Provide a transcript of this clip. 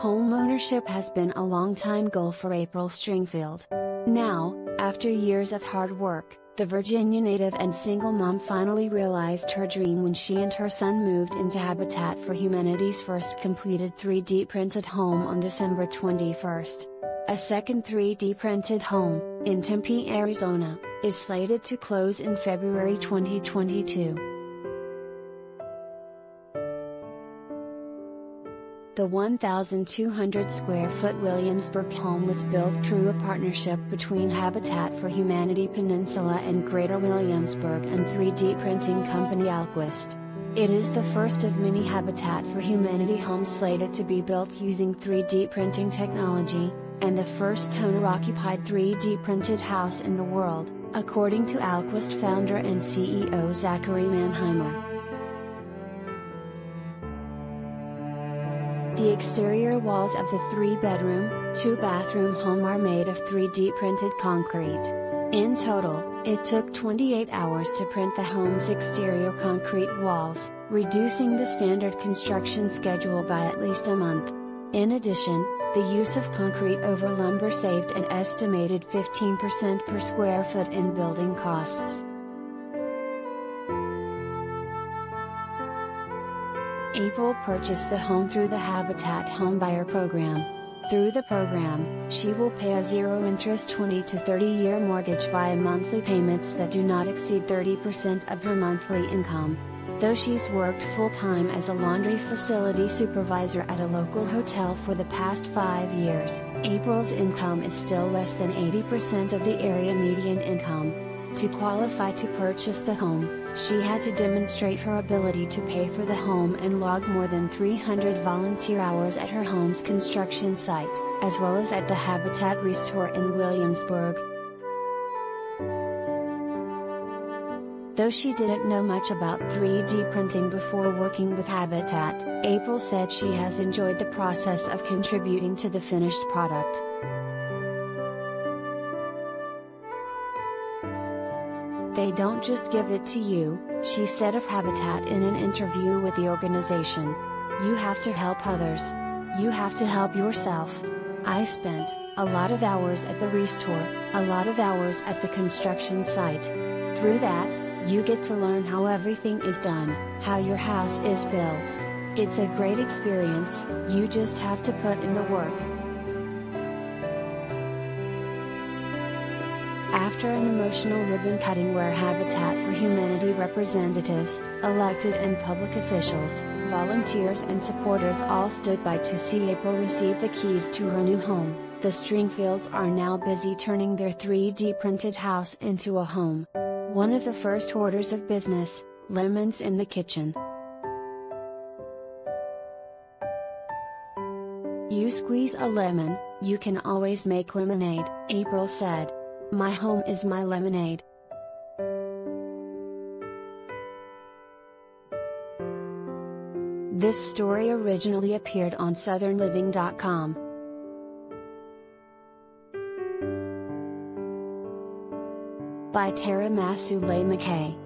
Homeownership has been a long time goal for April Stringfield. Now, after years of hard work, the Virginia native and single mom finally realized her dream when she and her son moved into Habitat for Humanity's first completed 3D printed home on December 21st. A second 3D printed home, in Tempe, Arizona, is slated to close in February 2022. The 1,200 square foot Williamsburg home was built through a partnership between Habitat for Humanity Peninsula and Greater Williamsburg and 3D printing company Alquist. It is the first of many Habitat for Humanity homes slated to be built using 3D printing technology, and the first owner occupied 3D printed house in the world, according to Alquist founder and CEO Zachary Mannheimer. The exterior walls of the three bedroom, two bathroom home are made of 3D printed concrete. In total, it took 28 hours to print the home's exterior concrete walls, reducing the standard construction schedule by at least a month. In addition, the use of concrete over lumber saved an estimated 15% per square foot in building costs. April purchased the home through the Habitat Homebuyer Program. Through the program, she will pay a zero interest 20 to 30 year mortgage via monthly payments that do not exceed 30% of her monthly income. Though she's worked full time as a laundry facility supervisor at a local hotel for the past five years, April's income is still less than 80% of the area median income. To qualify to purchase the home, she had to demonstrate her ability to pay for the home and log more than 300 volunteer hours at her home's construction site, as well as at the Habitat Restore in Williamsburg. Though she didn't know much about 3D printing before working with Habitat, April said she has enjoyed the process of contributing to the finished product. They don't just give it to you, she said of Habitat in an interview with the organization. You have to help others. You have to help yourself. I spent a lot of hours at the restore, a lot of hours at the construction site. Through that, you get to learn how everything is done, how your house is built. It's a great experience, you just have to put in the work. After an emotional ribbon cutting where Habitat for Humanity representatives, elected and public officials, volunteers and supporters all stood by to see April receive the keys to her new home, the Stringfields are now busy turning their 3D printed house into a home. One of the first orders of business, lemons in the kitchen. You squeeze a lemon, you can always make lemonade, April said. My home is my lemonade. This story originally appeared on SouthernLiving.com. By Tara Massouleh McCay.